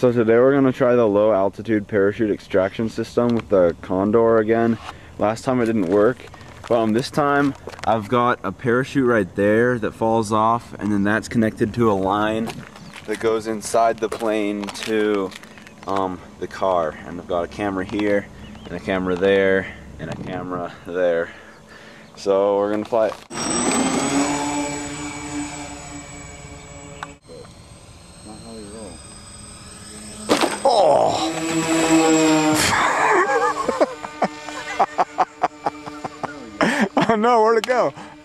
So today we're gonna try the low altitude parachute extraction system with the Condor again. Last time it didn't work, but um, this time I've got a parachute right there that falls off and then that's connected to a line that goes inside the plane to um, the car. And I've got a camera here and a camera there and a camera there. So we're gonna fly it. Oh no, where'd it go?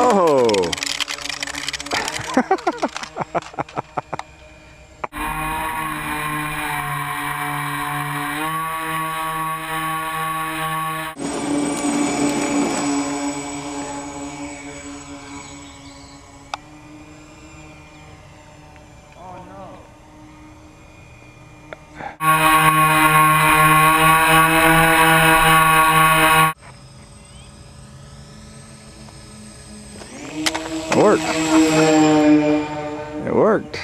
oh. It worked. It worked.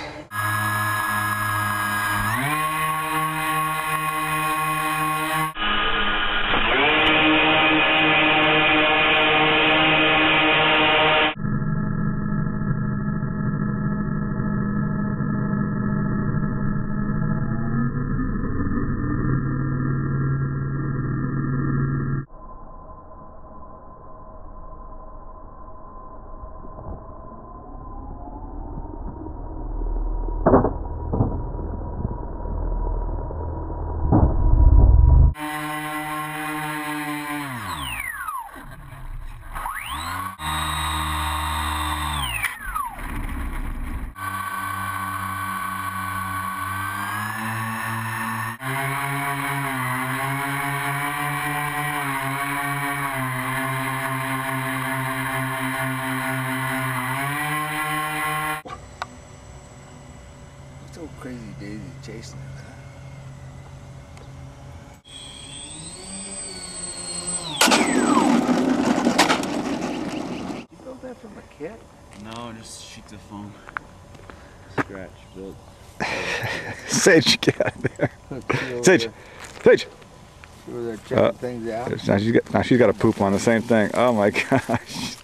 Crazy Daisy chasing it? You built that from a kit? No, just sheets of foam. Scratch built. Sage, get out of there. She over Sage, Sage. she over there checking Uh, things out. Now she's got now she's got to poop on the same thing. Oh my gosh.